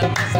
Gracias.